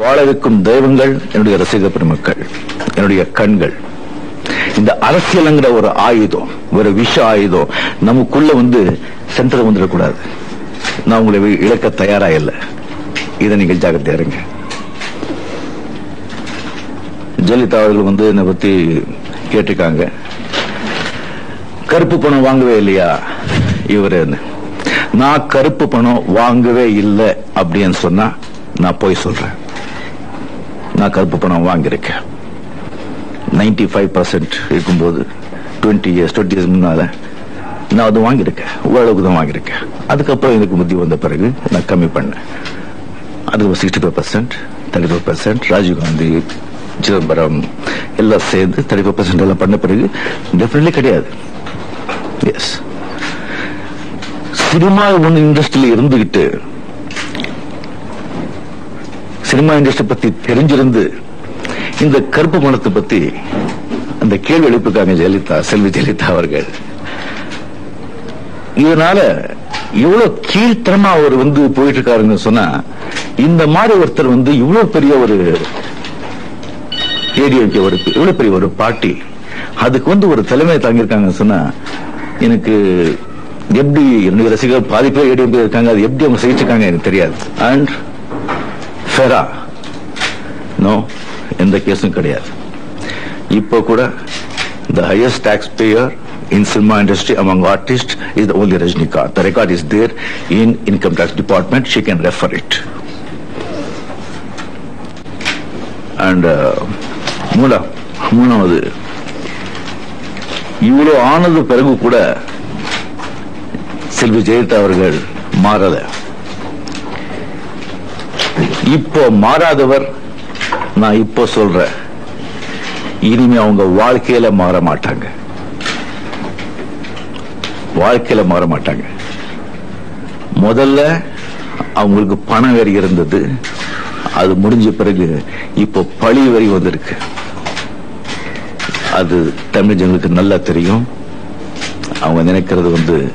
வாழ வைக்கும் தெய்வங்கள் என்னுடைய ரசிக பெருமக்கள் என்னுடைய கண்கள். இந்த அரசியலுங்கிற ஒரு ஆயுதம் ஒரு விஷ ஆயுதம் நமக்குள்ள வந்து சென்டர் வந்துடக்கூடாது. நான் உங்களை இழக்க தயாரா இல்லை. இதை நீங்கள் ஜாக்கிரதையா இருங்க. ஜெயலலிதா அவர்கள் வந்து என்னை பத்தி கேட்டிருக்காங்க. கருப்பு பணம் வாங்கவே இல்லையா? இவரு நான் கருப்பு பணம் வாங்கவே இல்லை அப்படின்னு சொன்னா நான் போய் சொல்றேன். நான் கருப்பு பணம் வாங்கியிருக்கேன். 95% ஃபைவ் பர்சன்ட் இருக்கும்போது டுவெண்ட்டி இயர்ஸ் டுவெண்ட்டி இயர்ஸ் முன்னால நான் அது வாங்கியிருக்கேன். ஓரளவுக்கு தான் வாங்கியிருக்கேன். அதுக்கப்புறம் எனக்கு புத்தி வந்த பிறகு நான் கம்மி பண்ணேன். அது sixty five percent thirty five percent Rajiv Gandhi Chidambaram எல்லாம் சேர்ந்து தேர்ட்டி ஃபைவ் பர்சன்ட் எல்லாம் பண்ண பிறகு டெஃபினெட்லி கிடையாது. எஸ் சினிமா ஒன்று இண்டஸ்ட்ரியில் இருந்துகிட்டு சினிமா இண்டஸ்ட்ரி பத்தி தெரிஞ்சிருந்து இந்த கருப்பு பணத்தை பத்தி அந்த கேள்வி எழுப்பிருக்காங்க ஜெயலலிதா செல்வி ஜெயலலிதா அவர்கள். இதனால இவ்வளவு கீழ்த்தனமா அவர் வந்து போயிட்டு இருக்காருன்னு சொன்னா இந்த மாதிரி ஒருத்தர் வந்து இவ்வளவு பெரிய ஒரு ஏடிஎம்கே ஒரு இவ்வளவு பெரிய ஒரு பார்ட்டி அதுக்கு வந்து ஒரு தலைமை தாங்கியிருக்காங்கன்னு சொன்னா எனக்கு எப்படி என்னுடைய ரசிகர் பாதி பேர் ஏடிஎம்கே இருக்காங்க அது எப்படி அவங்க செய்திருக்காங்க எனக்கு தெரியாது. அண்ட் ஃபெரா நோ எந்த கேஸும் கிடையாது இப்போ கூட the highest taxpayer in cinema industry among artists is the only Rajnikant. The record is there in income tax department. She can refer it. And uh, மூணா மூணாவது இவ்வளவு ஆனது பிறகு கூட செல்வி ஜெயலலிதா அவர்கள் மாறல இப்போ மாறாதவர் நான் இப்போ சொல்றேன். இனிமே அவங்க வாழ்க்கையில மாற மாட்டாங்க. வாழ்க்கையில மாற மாட்டாங்க. முதல்ல அவங்களுக்கு பணம் வரி இருந்தது. அது முடிஞ்ச பிறகு இப்போ பழி வரி வந்திருக்கு. அது தமிழ் ஜனங்களுக்கு நல்லா தெரியும். அவங்க நினைக்கிறது வந்து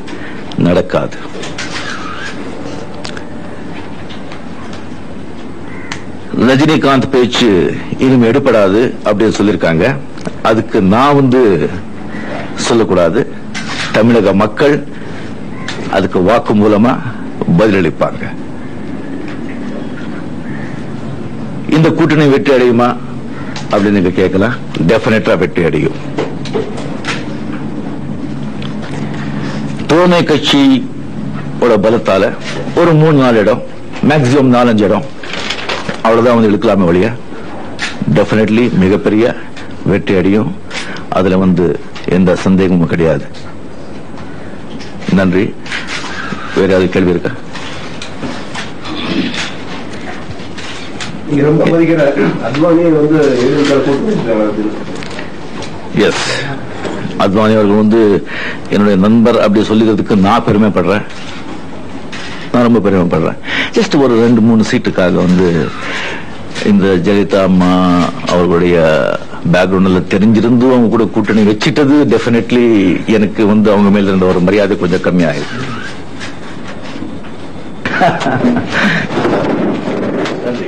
நடக்காது. ரஜினிகாந்த் பேச்சு இனிமே எடுபடாது அப்படின்னு சொல்லியிருக்காங்க. அதுக்கு நான் வந்து சொல்லக்கூடாது. தமிழக மக்கள் அதுக்கு வாக்கு மூலமா பதிலளிப்பாங்க. இந்த கூட்டணி வெற்றி அடையுமா அப்படின்னு நீங்க கேட்கலாம். டெபினட்டா வெற்றி அடையும். தோழமை கட்சியோட பலத்தால ஒரு மூணு நாலு இடம் மேக்சிமம் நாலஞ்சு இடம். அவ்வளவுதான் வந்து இழுக்கலாமே வழியா டெஃபினெட்லி மிகப்பெரிய வெற்றி அடையும். அதுல வந்து எந்த சந்தேகமும் கிடையாது. நன்றி. வேற ஏதாவது கேள்வி இருக்கா? நீங்க ரொம்ப மதிக்கிற அத்வானியை வந்து எதிர்க்கிற கூட்டு எஸ் அத்வானி அவர்கள் வந்து என்னுடைய நண்பர் அப்படி சொல்லிக்கிறதுக்கு நான் பெருமைப்படுறேன். நான் ரொம்ப பெருமைப்படுறேன் ஜஸ்ட் ஒரு ரெண்டு மூணு சீட்டுக்காக வந்து இந்த ஜெயலலிதா அம்மா அவர்களுடைய பேக்ரவுண்டில் தெரிஞ்சிருந்து அவங்க கூட கூட்டணி வச்சுட்டது டெஃபினெட்லி எனக்கு வந்து அவங்க மேல இருந்த ஒரு மரியாதை கொஞ்சம் கம்மியாயிருக்கு. நன்றி